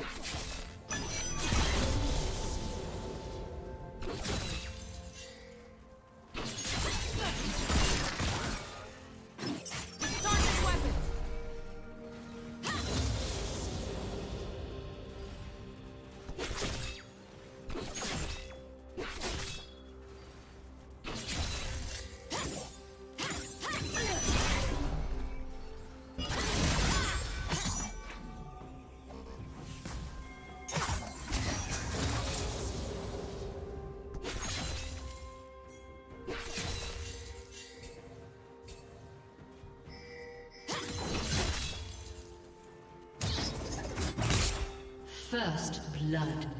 Let's go. First blood.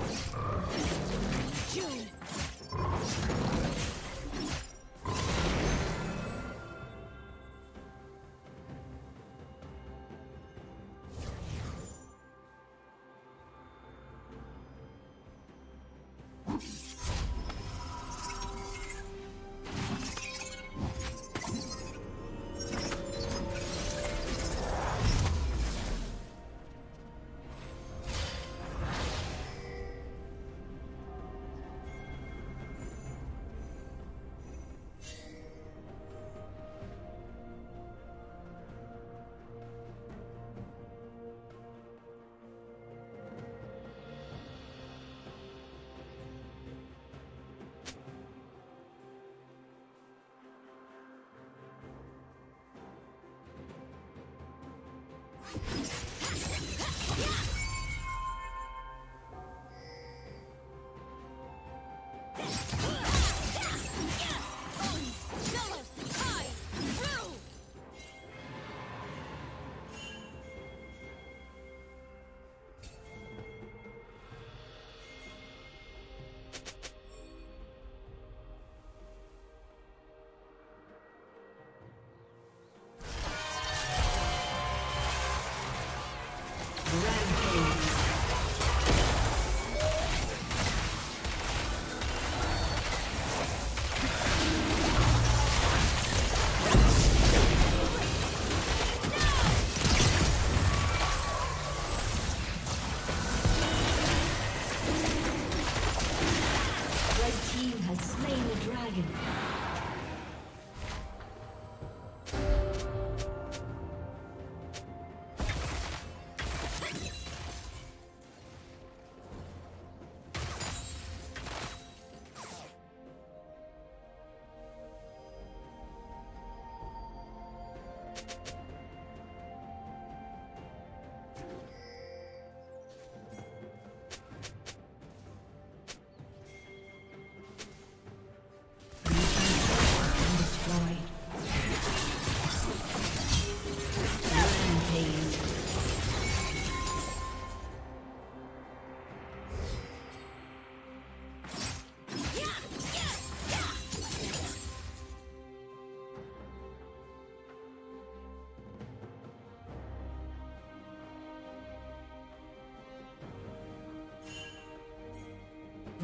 Yeah!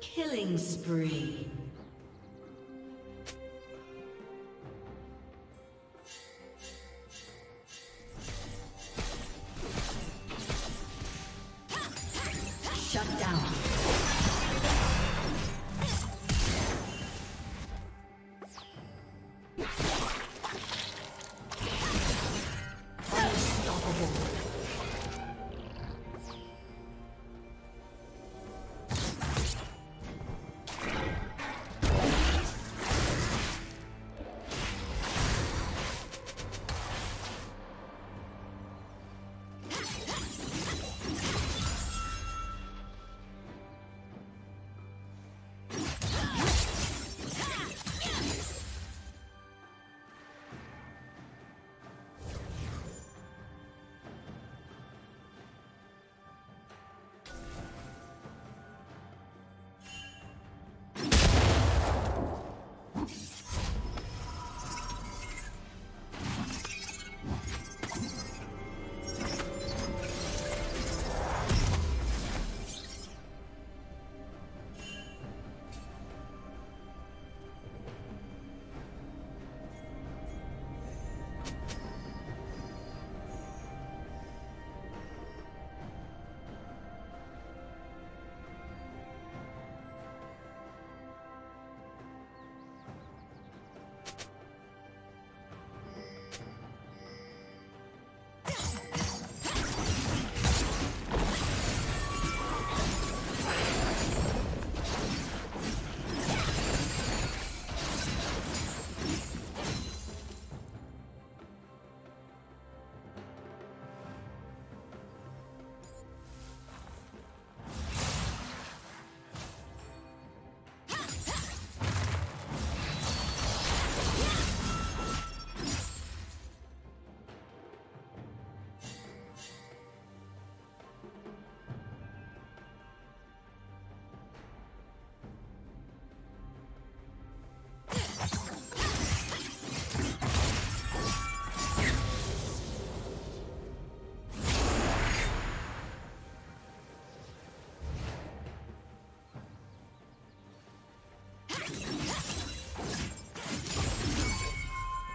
Killing spree.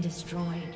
Destroyed.